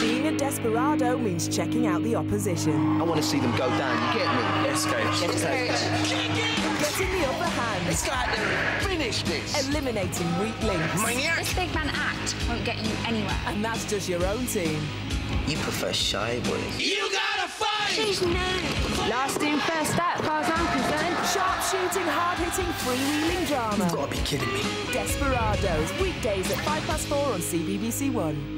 Being a desperado means checking out the opposition. I want to see them go down, you get me? Yes, coach. Yes, coach. Getting the upper hand. Let's go out there finish this. Eliminating weak links. Maniac. This big man act won't get you anywhere. And that's just your own team. You prefer shy boys. You gotta fight! She's no. Last in, first out, far as I'm concerned. Sharp shooting, hard hitting, freewheeling drama. You've got to be kidding me. Desperados, weekdays at 5 past 4 on CBBC One.